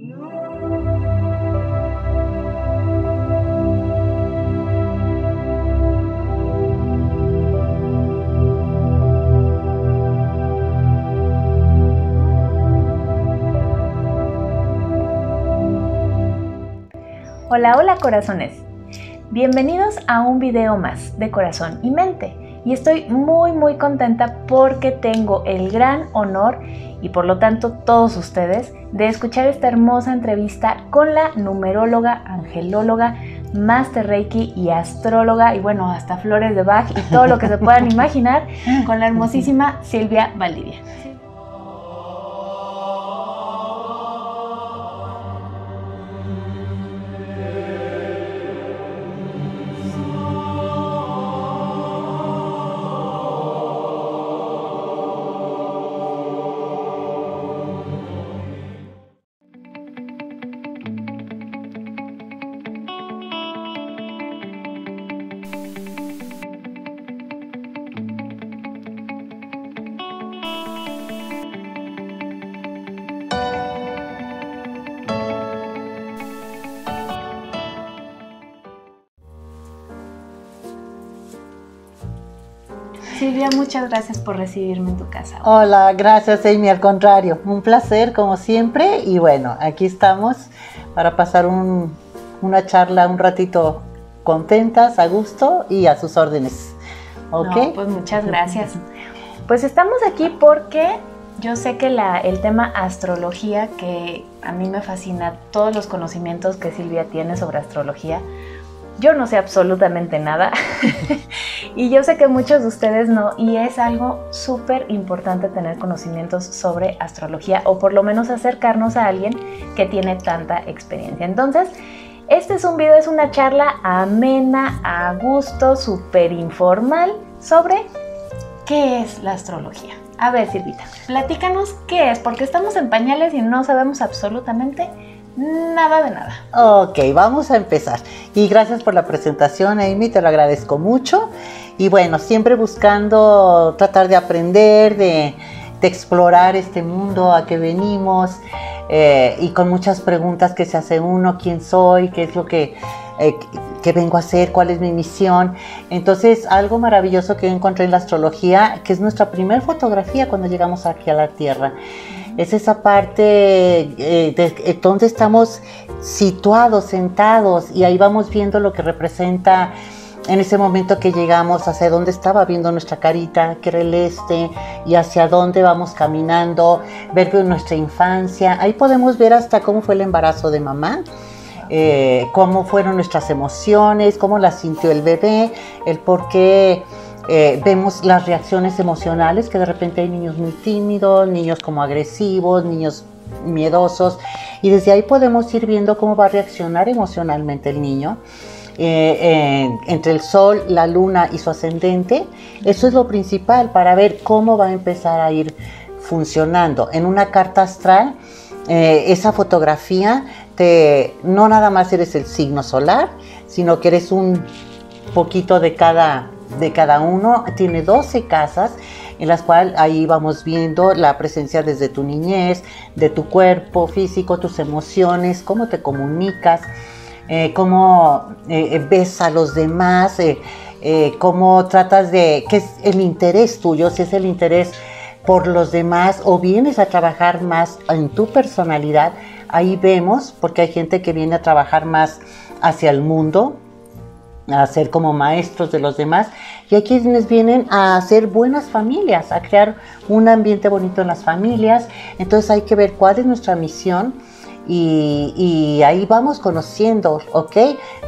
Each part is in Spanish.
Hola, hola corazones. Bienvenidos a un video más de Corazón y Mente. Y estoy muy muy contenta porque tengo el gran honor y por lo tanto todos ustedes de escuchar esta hermosa entrevista con la numeróloga, angelóloga, master reiki y astróloga y bueno, hasta flores de Bach y todo lo que se puedan imaginar con la hermosísima Silvia Valdivia. Silvia, muchas gracias por recibirme en tu casa. Hola, gracias Amy, al contrario, un placer como siempre y bueno, aquí estamos para pasar una charla un ratito contentas, a gusto y a sus órdenes. ¿Ok? pues muchas gracias. Pues estamos aquí porque yo sé que la, el tema astrología, que a mí me fascina todos los conocimientos que Silvia tiene sobre astrología, yo no sé absolutamente nada y yo sé que muchos de ustedes no y es algo súper importante tener conocimientos sobre astrología o por lo menos acercarnos a alguien que tiene tanta experiencia. Entonces, este es un video, es una charla amena, a gusto, súper informal sobre qué es la astrología. A ver, Silvita, platícanos qué es, porque estamos en pañales y no sabemos absolutamente Nada de nada. Ok, vamos a empezar. Y gracias por la presentación, Amy, te lo agradezco mucho. Y bueno, siempre buscando tratar de aprender, de, explorar este mundo a que venimos eh, y con muchas preguntas que se hace uno, quién soy, qué es lo que, eh, que vengo a hacer, cuál es mi misión. Entonces, algo maravilloso que encontré en la astrología, que es nuestra primera fotografía cuando llegamos aquí a la Tierra es esa parte eh, de, donde estamos situados, sentados, y ahí vamos viendo lo que representa en ese momento que llegamos, hacia dónde estaba viendo nuestra carita, que era el este, y hacia dónde vamos caminando, ver nuestra infancia. Ahí podemos ver hasta cómo fue el embarazo de mamá. Eh, cómo fueron nuestras emociones, cómo las sintió el bebé, el por qué eh, vemos las reacciones emocionales, que de repente hay niños muy tímidos, niños como agresivos, niños miedosos, y desde ahí podemos ir viendo cómo va a reaccionar emocionalmente el niño. Eh, entre el sol, la luna y su ascendente, eso es lo principal para ver cómo va a empezar a ir funcionando. En una carta astral, eh, esa fotografía, te, no nada más eres el signo solar, sino que eres un poquito de cada de cada uno. Tiene 12 casas en las cuales ahí vamos viendo la presencia desde tu niñez, de tu cuerpo físico, tus emociones, cómo te comunicas, eh, cómo eh, ves a los demás, eh, cómo tratas de, qué es el interés tuyo, si es el interés por los demás o vienes a trabajar más en tu personalidad. Ahí vemos, porque hay gente que viene a trabajar más hacia el mundo, a ser como maestros de los demás y hay quienes vienen a hacer buenas familias, a crear un ambiente bonito en las familias. Entonces hay que ver cuál es nuestra misión y, ahí vamos conociendo, ¿ok?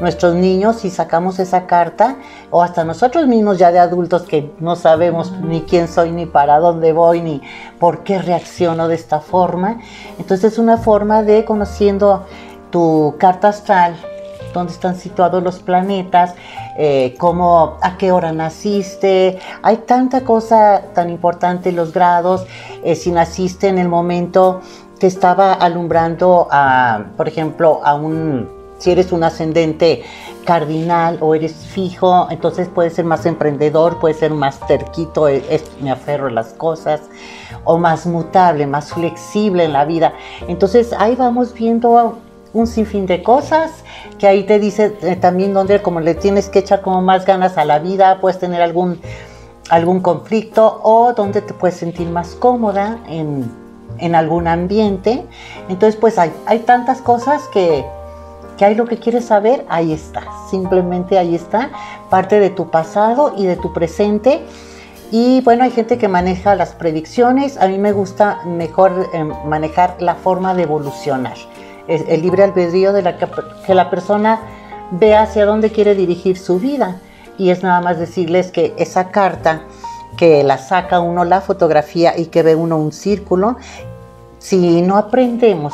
Nuestros niños, si sacamos esa carta, o hasta nosotros mismos ya de adultos que no sabemos ni quién soy, ni para dónde voy, ni por qué reacciono de esta forma. Entonces es una forma de conociendo tu carta astral, dónde están situados los planetas, eh, cómo, a qué hora naciste. Hay tanta cosa tan importante, los grados, eh, si naciste en el momento que estaba alumbrando, a, por ejemplo, a un si eres un ascendente cardinal o eres fijo, entonces puedes ser más emprendedor, puedes ser más terquito, e, es, me aferro a las cosas, o más mutable, más flexible en la vida. Entonces ahí vamos viendo un sinfín de cosas que ahí te dice eh, también donde como le tienes que echar como más ganas a la vida, puedes tener algún, algún conflicto o donde te puedes sentir más cómoda en, en algún ambiente. Entonces pues hay, hay tantas cosas que, que hay lo que quieres saber, ahí está, simplemente ahí está, parte de tu pasado y de tu presente. Y bueno, hay gente que maneja las predicciones, a mí me gusta mejor eh, manejar la forma de evolucionar el libre albedrío de la que, la persona ve hacia dónde quiere dirigir su vida. Y es nada más decirles que esa carta que la saca uno la fotografía y que ve uno un círculo, si no aprendemos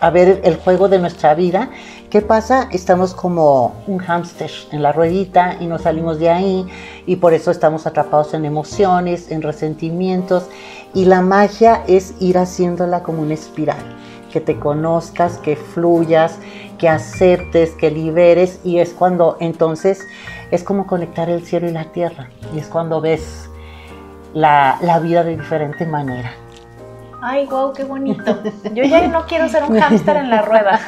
a ver el juego de nuestra vida, ¿qué pasa? Estamos como un hámster en la ruedita y no salimos de ahí y por eso estamos atrapados en emociones, en resentimientos y la magia es ir haciéndola como una espiral que te conozcas, que fluyas, que aceptes, que liberes y es cuando entonces es como conectar el cielo y la tierra y es cuando ves la, vida de diferente manera. Ay, wow, qué bonito. Yo ya no quiero ser un hámster en la rueda.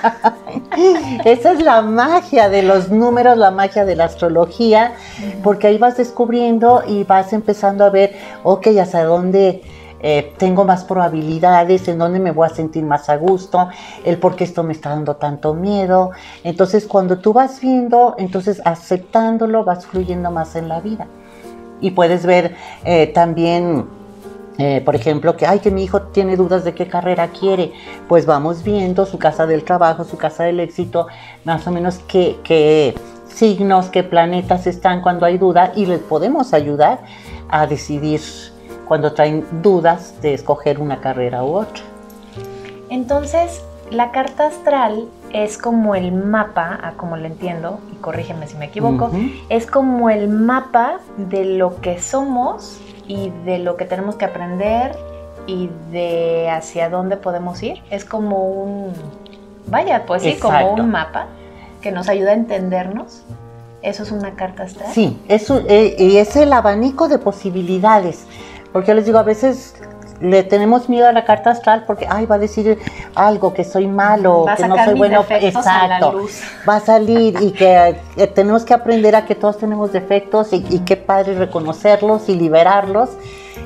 Esa es la magia de los números, la magia de la astrología, porque ahí vas descubriendo y vas empezando a ver, ok, hasta dónde eh, tengo más probabilidades, en donde me voy a sentir más a gusto, el por qué esto me está dando tanto miedo. Entonces cuando tú vas viendo, entonces aceptándolo, vas fluyendo más en la vida. Y puedes ver eh, también, eh, por ejemplo, que, ay, que mi hijo tiene dudas de qué carrera quiere. Pues vamos viendo su casa del trabajo, su casa del éxito, más o menos qué, qué signos, qué planetas están cuando hay duda y les podemos ayudar a decidir cuando traen dudas de escoger una carrera u otra. Entonces, la carta astral es como el mapa, a como lo entiendo, y corrígeme si me equivoco, es como el mapa de lo que somos y de lo que tenemos que aprender y de hacia dónde podemos ir. Es como un, vaya, pues sí, como un mapa que nos ayuda a entendernos. ¿Eso es una carta astral? Sí, es, eh, y es el abanico de posibilidades porque yo les digo, a veces le tenemos miedo a la carta astral porque, ay, va a decir algo, que soy malo, que no soy bueno. Exacto. Va a salir y que eh, tenemos que aprender a que todos tenemos defectos y, y qué padre reconocerlos y liberarlos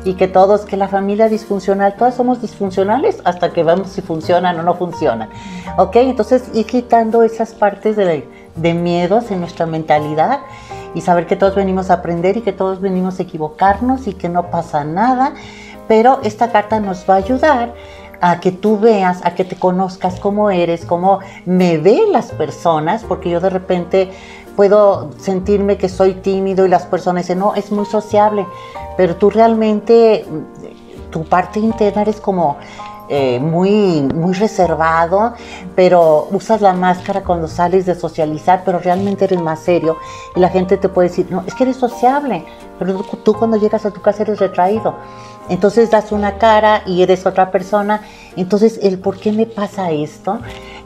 y que todos, que la familia disfuncional, todos somos disfuncionales hasta que vemos si funcionan o no funcionan. ¿Ok? Entonces ir quitando esas partes de, de miedos en nuestra mentalidad y saber que todos venimos a aprender y que todos venimos a equivocarnos y que no pasa nada, pero esta carta nos va a ayudar a que tú veas, a que te conozcas cómo eres, cómo me ven las personas, porque yo de repente puedo sentirme que soy tímido y las personas dicen, no, es muy sociable, pero tú realmente, tu parte interna eres como eh, muy, muy reservado, pero usas la máscara cuando sales de socializar, pero realmente eres más serio y la gente te puede decir, no, es que eres sociable, pero tú, cuando llegas a tu casa eres retraído. Entonces das una cara y eres otra persona. Entonces, el por qué me pasa esto.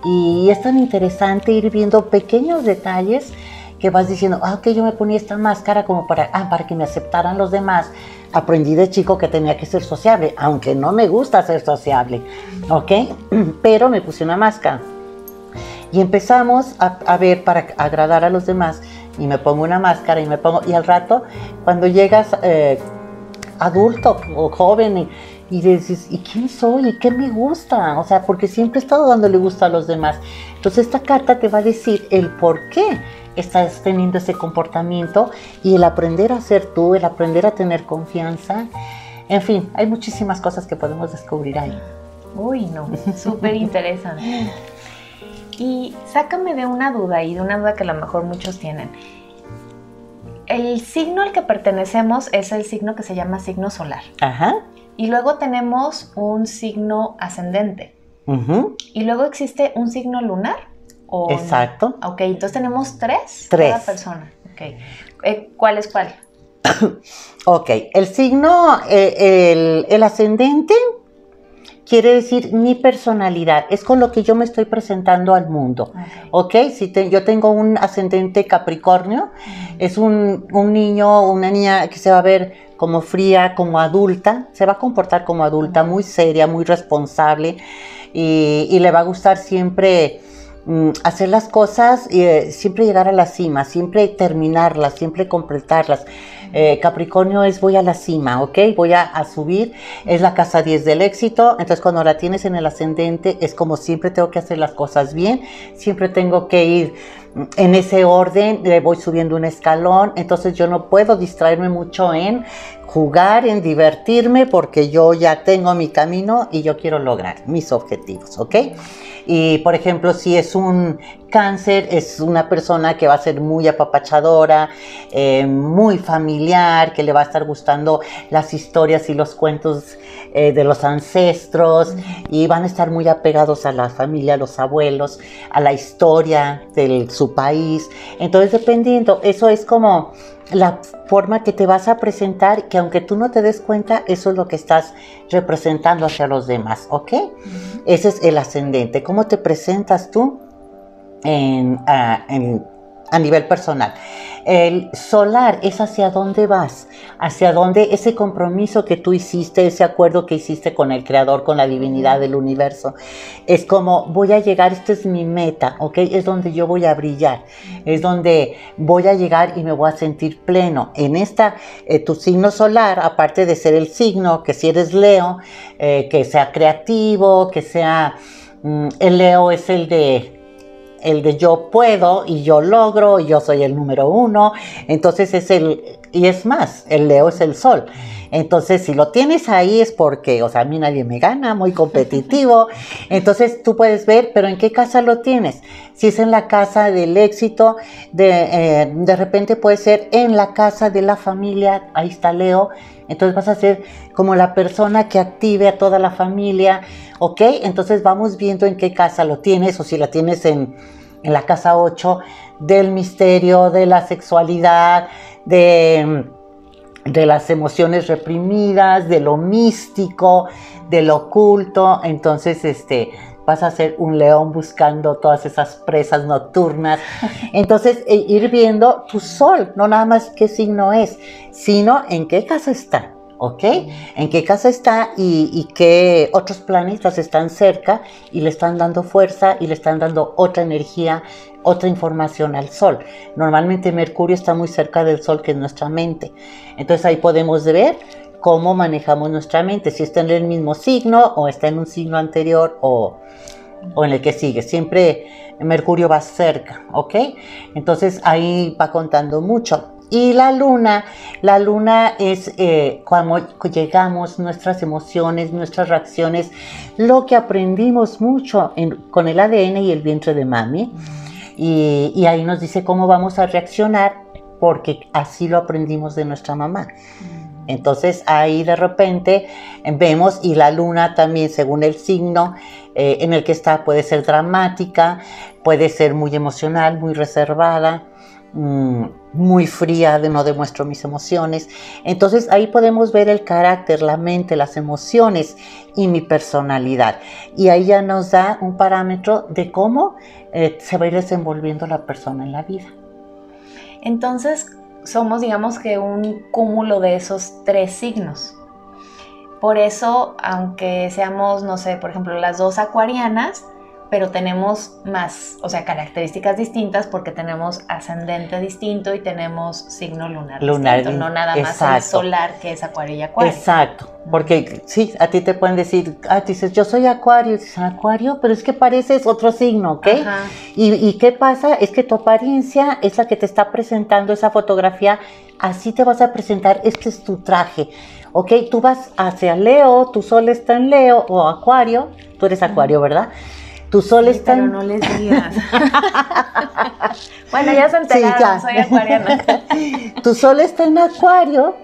Y es tan interesante ir viendo pequeños detalles que vas diciendo, ah, ok, yo me ponía esta máscara como para, ah, para que me aceptaran los demás. Aprendí de chico que tenía que ser sociable, aunque no me gusta ser sociable, ¿ok? Pero me puse una máscara. Y empezamos a, ver para agradar a los demás y me pongo una máscara y me pongo, y al rato, cuando llegas eh, adulto o joven y, y dices, ¿y quién soy? ¿Y qué me gusta? O sea, porque siempre he estado dándole gusto a los demás. Entonces esta carta te va a decir el por qué estás teniendo ese comportamiento y el aprender a ser tú, el aprender a tener confianza. En fin, hay muchísimas cosas que podemos descubrir ahí. Uy, no, súper interesante. Y sácame de una duda y de una duda que a lo mejor muchos tienen. El signo al que pertenecemos es el signo que se llama signo solar. Ajá. Y luego tenemos un signo ascendente. Y luego existe un signo lunar. Exacto. Ok, entonces tenemos tres. Tres. Cada persona. Ok. Eh, ¿Cuál es cuál? ok, el signo, eh, el, ascendente quiere decir mi personalidad, es con lo que yo me estoy presentando al mundo. ¿Ok? Si yo tengo un ascendente Capricornio, es un, niño o una niña que se va a ver como fría, como adulta, se va a comportar como adulta, muy seria, muy responsable y, le va a gustar siempre hacer las cosas y eh, siempre llegar a la cima, siempre terminarlas, siempre completarlas. Eh, Capricornio es voy a la cima, ¿ok? Voy a, subir, es la casa 10 del éxito, entonces cuando la tienes en el ascendente es como siempre tengo que hacer las cosas bien, siempre tengo que ir en ese orden, voy subiendo un escalón, entonces yo no puedo distraerme mucho en jugar, en divertirme, porque yo ya tengo mi camino y yo quiero lograr mis objetivos, ¿ok? Y por ejemplo, si es un cáncer, es una persona que va a ser muy apapachadora, eh, muy familiar, que le va a estar gustando las historias y los cuentos eh, de los ancestros y van a estar muy apegados a la familia, a los abuelos, a la historia de su país. Entonces, dependiendo, eso es como la forma que te vas a presentar, que aunque tú no te des cuenta, eso es lo que estás representando hacia los demás, ¿ok? Ese es el ascendente. ¿Cómo te presentas tú en, ah, en a nivel personal. El solar es hacia dónde vas, hacia dónde ese compromiso que tú hiciste, ese acuerdo que hiciste con el creador, con la divinidad del universo. Es como voy a llegar, esta es mi meta, ¿ok? Es donde yo voy a brillar, es donde voy a llegar y me voy a sentir pleno. En esta, eh, tu signo solar, aparte de ser el signo, que si eres Leo, eh, que sea creativo, que sea... Mm, el Leo es el de el de yo puedo y yo logro y yo soy el número uno. Entonces es el, y es más, el Leo es el sol. Entonces, si lo tienes ahí es porque, o sea, a mí nadie me gana, muy competitivo. Entonces, tú puedes ver, pero ¿en qué casa lo tienes? Si es en la casa del éxito, de, eh, de repente puede ser en la casa de la familia, ahí está Leo. Entonces vas a ser como la persona que active a toda la familia, ¿ok? Entonces vamos viendo en qué casa lo tienes o si la tienes en, en la casa 8 del misterio, de la sexualidad, de, de las emociones reprimidas, de lo místico, de lo oculto. Entonces, este, vas a ser un león buscando todas esas presas nocturnas. Entonces, e ir viendo tu sol, no nada más qué signo es, sino en qué casa está. ¿Ok? En qué casa está y, qué otros planetas están cerca y le están dando fuerza y le están dando otra energía, otra información al Sol. Normalmente Mercurio está muy cerca del Sol, que es nuestra mente. Entonces ahí podemos ver cómo manejamos nuestra mente, si está en el mismo signo o está en un signo anterior o, o en el que sigue. Siempre Mercurio va cerca, ¿ok? Entonces ahí va contando mucho. Y la luna, la luna es eh, cuando llegamos, nuestras emociones, nuestras reacciones, lo que aprendimos mucho con el ADN y el vientre de mami. Y, ahí nos dice cómo vamos a reaccionar porque así lo aprendimos de nuestra mamá. Entonces ahí de repente vemos y la luna también según el signo eh, en el que está puede ser dramática, puede ser muy emocional, muy reservada, Mm, muy fría, de no demuestro mis emociones. Entonces ahí podemos ver el carácter, la mente, las emociones y mi personalidad. Y ahí ya nos da un parámetro de cómo eh, se va a ir desenvolviendo la persona en la vida. Entonces somos, digamos que un cúmulo de esos tres signos. Por eso, aunque seamos, no sé, por ejemplo, las dos acuarianas, pero tenemos más, o sea, características distintas porque tenemos ascendente distinto y tenemos signo lunar, lunar distinto, no nada más el solar que es acuario y acuario. Exacto, porque sí, a ti te pueden decir, ah, dices, yo soy acuario, dices, acuario, pero es que pareces otro signo, ¿ok? Y, y qué pasa, es que tu apariencia es la que te está presentando esa fotografía, así te vas a presentar, este es tu traje. ¿ok? Tú vas hacia Leo, tu sol está en Leo o Acuario, tú eres Acuario, ¿verdad? Tu sol está Pero no les digas. bueno, ya se enteraron, soy acuariana. tu sol está en acuario,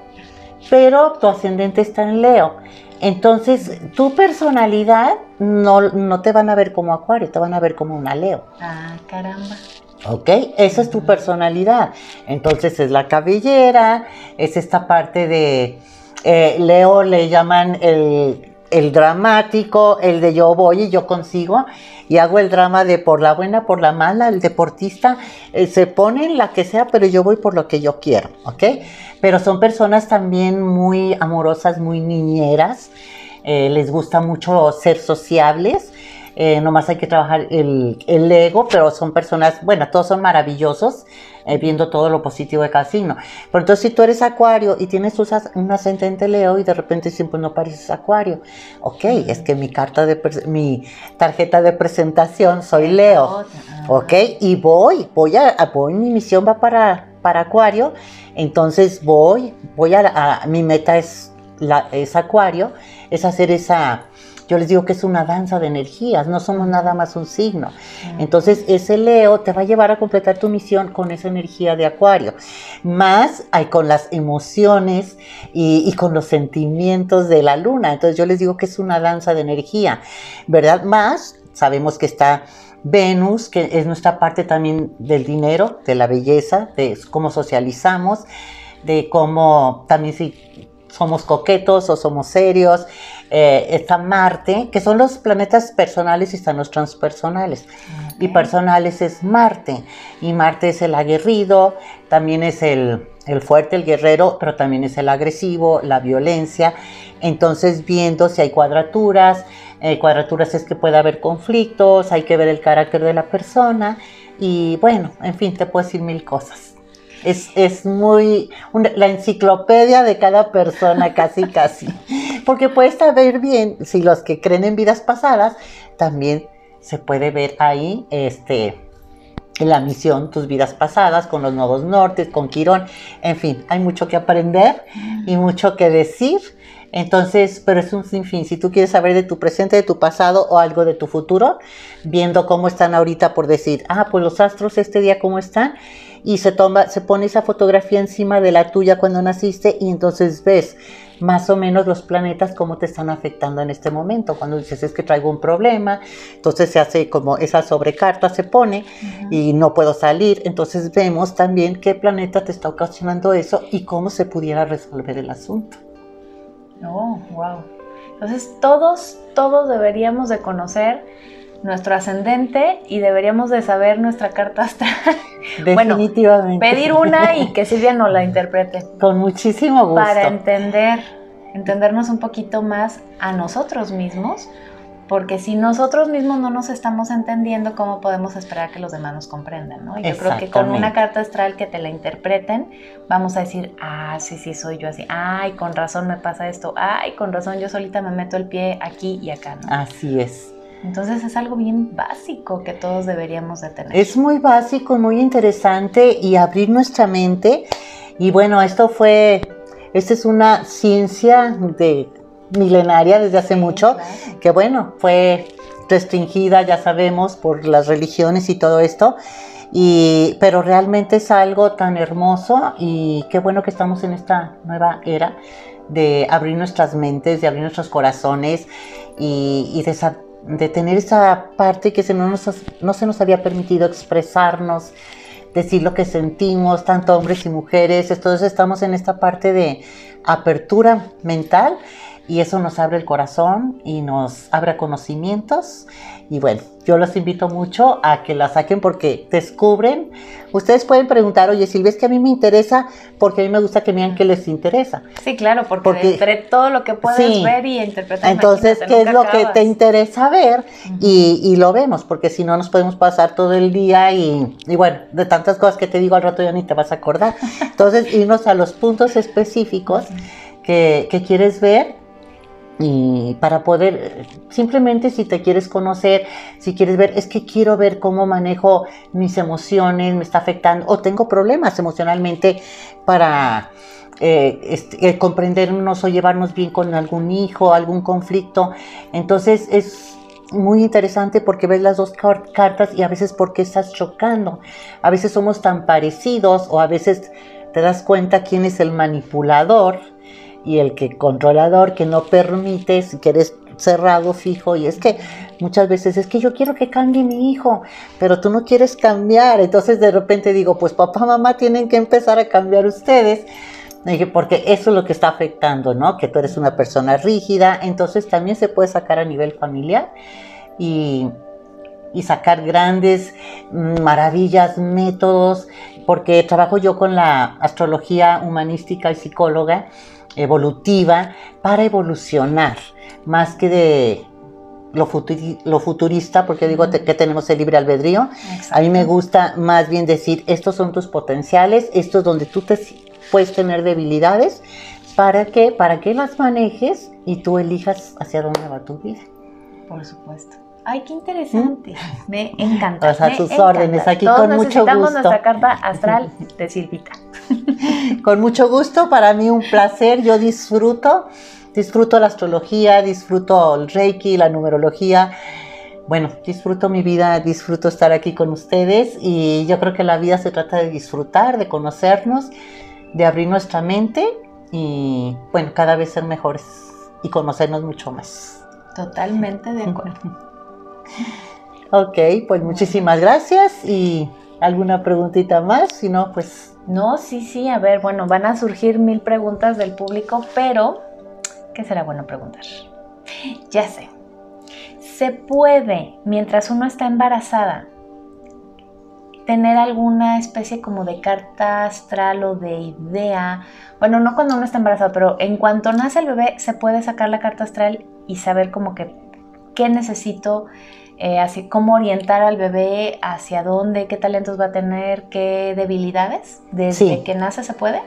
pero tu ascendente está en Leo. Entonces, tu personalidad no, no te van a ver como acuario, te van a ver como una Leo. Ah, caramba. ¿Ok? Esa es tu personalidad. Entonces es la cabellera, es esta parte de... Eh, Leo le llaman el el dramático, el de yo voy y yo consigo, y hago el drama de por la buena, por la mala, el deportista eh, se pone en la que sea, pero yo voy por lo que yo quiero, ¿ok? Pero son personas también muy amorosas, muy niñeras, eh, les gusta mucho ser sociables, eh, nomás hay que trabajar el, el, ego, pero son personas, bueno, todos son maravillosos, eh, viendo todo lo positivo de cada signo. Pero entonces si tú eres acuario y tienes un ascendente Leo y de repente siempre no pareces acuario, ok, es que mi carta de, mi tarjeta de presentación soy Leo, ok, y voy, voy a, voy, mi misión va para, para acuario, entonces voy, voy a, a mi meta es, la, es acuario, es hacer esa yo les digo que es una danza de energías, no somos nada más un signo. Entonces ese Leo te va a llevar a completar tu misión con esa energía de Acuario, más hay con las emociones y, y, con los sentimientos de la luna. Entonces yo les digo que es una danza de energía, ¿verdad? Más sabemos que está Venus, que es nuestra parte también del dinero, de la belleza, de cómo socializamos, de cómo también si somos coquetos o somos serios. Eh, está Marte, que son los planetas personales y están los transpersonales. Y personales es Marte. Y Marte es el aguerrido, también es el, el fuerte, el guerrero, pero también es el agresivo, la violencia. Entonces, viendo si hay cuadraturas, eh, cuadraturas es que puede haber conflictos, hay que ver el carácter de la persona. Y bueno, en fin, te puedo decir mil cosas. Es, es muy la enciclopedia de cada persona, casi, casi. Porque puedes saber bien, si los que creen en vidas pasadas, también se puede ver ahí este, en la misión, tus vidas pasadas, con los nodos nortes, con Quirón. En fin, hay mucho que aprender y mucho que decir. Entonces, pero es un sinfín. Si tú quieres saber de tu presente, de tu pasado o algo de tu futuro, viendo cómo están ahorita por decir, ah, pues los astros este día cómo están, y se toma, se pone esa fotografía encima de la tuya cuando naciste y entonces ves más o menos los planetas cómo te están afectando en este momento. Cuando dices es que traigo un problema, entonces se hace como esa sobrecarta se pone y no puedo salir. Entonces vemos también qué planeta te está ocasionando eso y cómo se pudiera resolver el asunto. Oh, wow. Entonces todos, todos deberíamos de conocer nuestro ascendente y deberíamos de saber nuestra carta astral. Definitivamente. Bueno, pedir una y que Silvia nos la interprete. Con muchísimo gusto. Para entender, entendernos un poquito más a nosotros mismos, porque si nosotros mismos no nos estamos entendiendo, ¿cómo podemos esperar que los demás nos comprendan? ¿no? Yo creo que con una carta astral que te la interpreten, vamos a decir, ah, sí, sí, soy yo así, ay, con razón me pasa esto, ay, con razón yo solita me meto el pie aquí y acá. ¿no? Así es. Entonces es algo bien básico que todos deberíamos de tener. Es muy básico, muy interesante y abrir nuestra mente. Y bueno, esto fue, esta es una ciencia de milenaria desde hace mucho, que bueno, fue restringida, ya sabemos, por las religiones y todo esto. Y, pero realmente es algo tan hermoso y qué bueno que estamos en esta nueva era de abrir nuestras mentes, de abrir nuestros corazones y, y de de tener esa parte que se no, nos, no se nos había permitido expresarnos, decir lo que sentimos, tanto hombres y mujeres. Entonces estamos en esta parte de apertura mental y eso nos abre el corazón y nos abre conocimientos. Y bueno, yo los invito mucho a que la saquen porque descubren. Ustedes pueden preguntar, oye Silvia, es que a mí me interesa porque a mí me gusta que digan que les interesa. Sí, claro, porque, entre todo lo que puedes ver y interpretar. Entonces, ¿qué es lo que te interesa ver? y, y, lo vemos, porque si no nos podemos pasar todo el día y, y, bueno, de tantas cosas que te digo al rato ya ni te vas a acordar. Entonces, irnos a los puntos específicos que, que quieres ver y para poder, simplemente si te quieres conocer, si quieres ver, es que quiero ver cómo manejo mis emociones, me está afectando, o tengo problemas emocionalmente para eh, este, eh, comprendernos o llevarnos bien con algún hijo, algún conflicto. Entonces es muy interesante porque ves las dos cartas y a veces porque estás chocando. A veces somos tan parecidos o a veces te das cuenta quién es el manipulador y el que controlador que no permite, si quieres cerrado, fijo, y es que muchas veces es que yo quiero que cambie mi hijo, pero tú no quieres cambiar, entonces de repente digo, pues papá, mamá tienen que empezar a cambiar ustedes. Porque eso es lo que está afectando, ¿no? Que tú eres una persona rígida, entonces también se puede sacar a nivel familiar y, y sacar grandes mm, maravillas, métodos, porque trabajo yo con la astrología humanística y psicóloga evolutiva para evolucionar, más que de lo, futurista, porque digo que tenemos el libre albedrío. A mí me gusta más bien decir, estos son tus potenciales, esto es donde tú te puedes tener debilidades, para que, para que las manejes y tú elijas hacia dónde va tu vida. Por supuesto. Ay, qué interesante. ¿Mm? Me encanta. a sus órdenes, aquí con mucho gusto. Necesitamos nuestra carta astral de Silvita. con mucho gusto, para mí un placer. Yo disfruto, disfruto la astrología, disfruto el Reiki, la numerología. Bueno, disfruto mi vida, disfruto estar aquí con ustedes y yo creo que la vida se trata de disfrutar, de conocernos, de abrir nuestra mente y, bueno, cada vez ser mejores y conocernos mucho más. Totalmente de acuerdo. Ok, pues muchísimas gracias y alguna preguntita más, si no, pues... No, sí, sí, a ver, bueno, van a surgir mil preguntas del público, pero ¿qué será bueno preguntar? Ya sé, ¿se puede, mientras uno está embarazada, tener alguna especie como de carta astral o de idea? Bueno, no cuando uno está embarazada, pero en cuanto nace el bebé, se puede sacar la carta astral y saber como que qué necesito eh, así cómo orientar al bebé hacia dónde, qué talentos va a tener, qué debilidades. ¿Desde que nace se puede?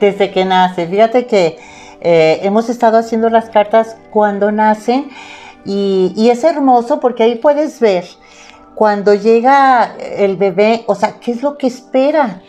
Desde que nace. Fíjate que eh, hemos estado haciendo las cartas cuando nacen y, y es hermoso porque ahí puedes ver cuando llega el bebé, o sea, qué es lo que espera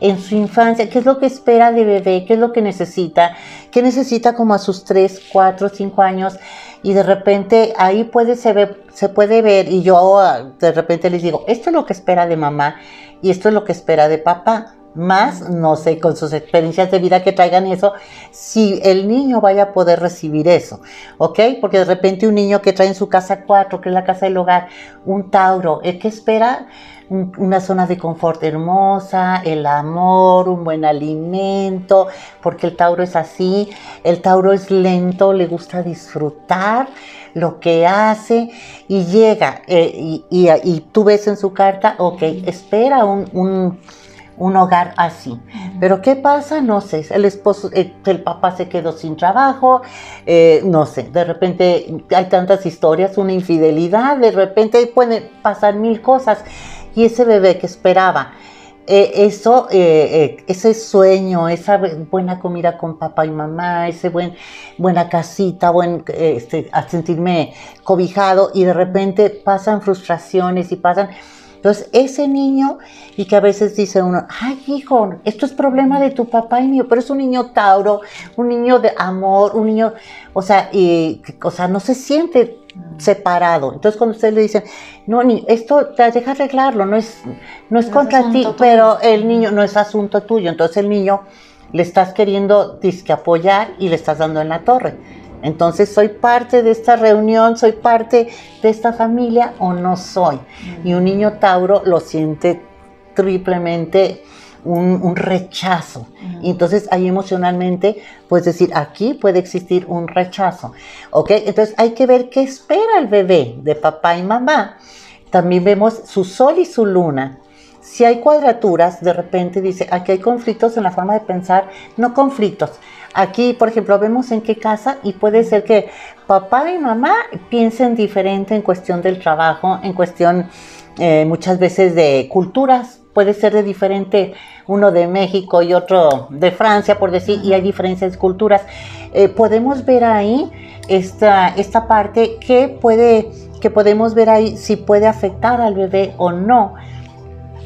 en su infancia, qué es lo que espera de bebé, qué es lo que necesita, qué necesita como a sus 3, 4, 5 años y de repente ahí puede, se, ve, se puede ver y yo ah, de repente les digo, esto es lo que espera de mamá y esto es lo que espera de papá. Más, no sé, con sus experiencias de vida que traigan eso, si el niño vaya a poder recibir eso, ¿ok? Porque de repente un niño que trae en su casa cuatro, que es la casa del hogar, un Tauro, ¿es que espera? Una zona de confort hermosa, el amor, un buen alimento, porque el Tauro es así, el Tauro es lento, le gusta disfrutar lo que hace y llega eh, y, tú ves en su carta, ok, espera un, hogar así. Pero ¿qué pasa? No sé, el esposo, eh, el papá se quedó sin trabajo, eh, no sé, de repente hay tantas historias, una infidelidad, de repente pueden pasar mil cosas y ese bebé que esperaba. Eh, eso, eh, eh, ese sueño, esa buena comida con papá y mamá, ese buen, buena casita, buen, este, sentirme cobijado y de repente pasan frustraciones y pasan... Entonces, ese niño, y que a veces dice uno, ay hijo, esto es problema de tu papá y mío, pero es un niño Tauro, un niño de amor, un niño, o sea, y, o sea, no se siente separado. Entonces cuando ustedes le dicen, no, ni, esto te deja arreglarlo, no es, no es contra ti, pero el niño no es asunto tuyo. Entonces el niño le estás queriendo disque apoyar y le estás dando en la torre. Entonces, ¿soy parte de esta reunión? ¿Soy parte de esta familia o no soy? Y un niño Tauro lo siente triplemente un, rechazo. Y entonces ahí emocionalmente, pues decir, aquí puede existir un rechazo. ¿Ok? Entonces hay que ver qué espera el bebé de papá y mamá. También vemos su sol y su luna. Si hay cuadraturas, de repente dice, aquí hay conflictos en la forma de pensar, no conflictos. Aquí, por ejemplo, vemos en qué casa y puede ser que papá y mamá piensen diferente en cuestión del trabajo, en cuestión eh, muchas veces de culturas, puede ser de diferente, uno de México y otro de Francia, por decir, y hay diferencias de culturas. Eh, podemos ver ahí esta, esta parte que puede, que podemos ver ahí si puede afectar al bebé o no.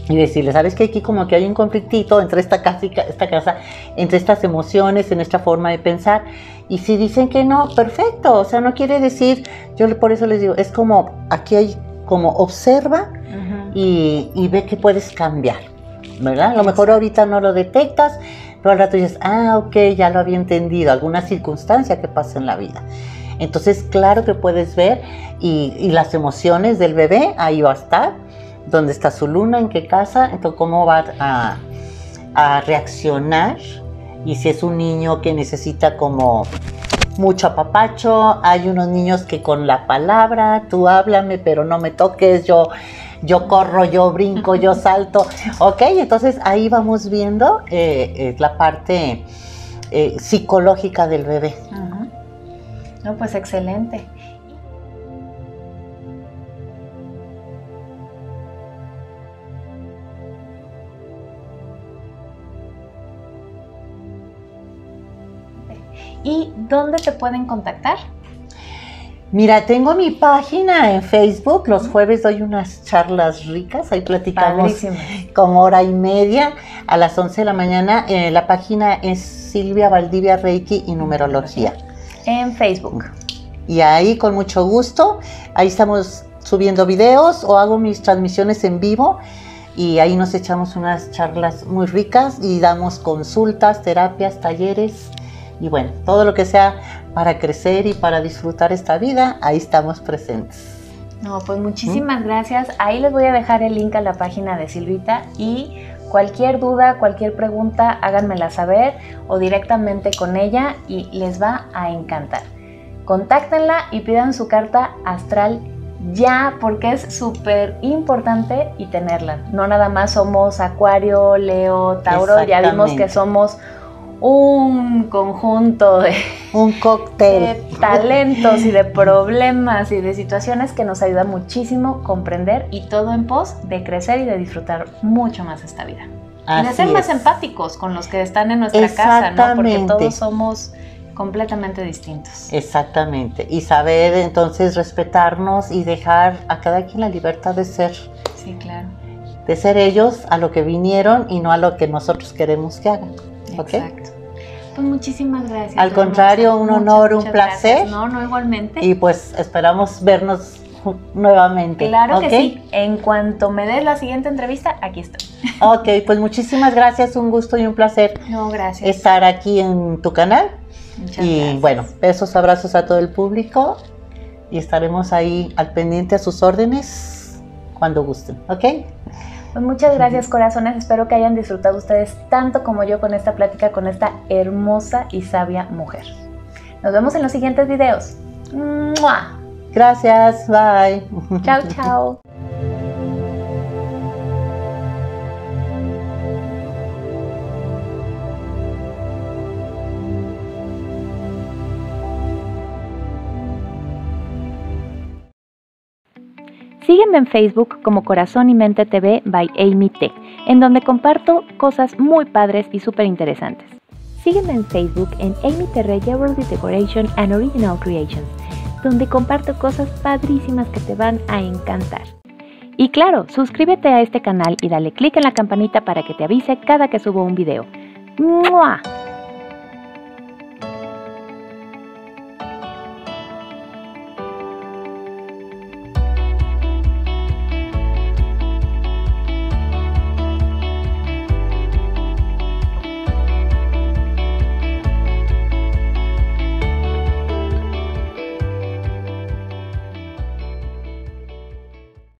Y decirle, sabes que aquí como que hay un conflictito entre esta casa esta casa, entre estas emociones, en esta forma de pensar. Y si dicen que no, perfecto. O sea, no quiere decir, yo por eso les digo, es como, aquí hay como observa y, ve que puedes cambiar, ¿verdad? A lo mejor ahorita no lo detectas, pero al rato dices, ah, ok, ya lo había entendido, alguna circunstancia que pasa en la vida. Entonces, claro que puedes ver y, las emociones del bebé, ahí va a estar, dónde está su luna, en qué casa, entonces cómo va a, reaccionar y si es un niño que necesita como mucho apapacho, hay unos niños que con la palabra, tú háblame, pero no me toques, yo, yo corro, yo brinco, yo salto. Ok, entonces ahí vamos viendo eh, eh, la parte eh, psicológica del bebé. No, pues excelente. ¿Y dónde te pueden contactar? Mira, tengo mi página en Facebook. Los jueves doy unas charlas ricas. Ahí platicamos como hora y media a las 11 de la mañana. Eh, la página es Silvia Valdivia Reiki y Numerología. En Facebook. Y ahí con mucho gusto. Ahí estamos subiendo videos o hago mis transmisiones en vivo. Y ahí nos echamos unas charlas muy ricas y damos consultas, terapias, talleres y bueno, todo lo que sea para crecer y para disfrutar esta vida, ahí estamos presentes. No, pues muchísimas gracias. Ahí les voy a dejar el link a la página de Silvita y cualquier duda, cualquier pregunta, háganmela saber o directamente con ella y les va a encantar. Contáctenla y pidan su carta astral ya porque es súper importante y tenerla. No nada más somos Acuario, Leo, Tauro, ya vimos que somos un conjunto de, un cóctel de talentos y de problemas y de situaciones que nos ayuda muchísimo comprender y todo en pos de crecer y de disfrutar mucho más esta vida. y de ser más empáticos con los que están en nuestra casa, ¿no? Porque todos somos completamente distintos. Exactamente. Y saber entonces respetarnos y dejar a cada quien la libertad de ser. Sí, claro. De ser ellos a lo que vinieron y no a lo que nosotros queremos que hagan. Exacto. Pues muchísimas gracias. Al contrario, un honor, un placer. No, no, igualmente. Y pues esperamos vernos nuevamente. Claro que sí. En cuanto me des la siguiente entrevista, aquí estoy. Ok, pues muchísimas gracias, un gusto y un placer. No, gracias. Estar aquí en tu canal. Muchas y bueno, besos, abrazos a todo el público y estaremos ahí al pendiente a sus órdenes cuando gusten, ¿ok? Pues muchas gracias corazones, espero que hayan disfrutado ustedes tanto como yo con esta plática con esta hermosa y sabia mujer. Nos vemos en los siguientes videos. Gracias, bye. Chao, chao. Sígueme en Facebook como Corazón y Mente TV by Amy en donde comparto cosas muy padres y súper interesantes. Sígueme en Facebook en Amy Terre Jewelry Decoration and Original Creations, donde comparto cosas padrísimas que te van a encantar. Y claro, suscríbete a este canal y dale click en la campanita para que te avise cada que subo un video. ¡Mua!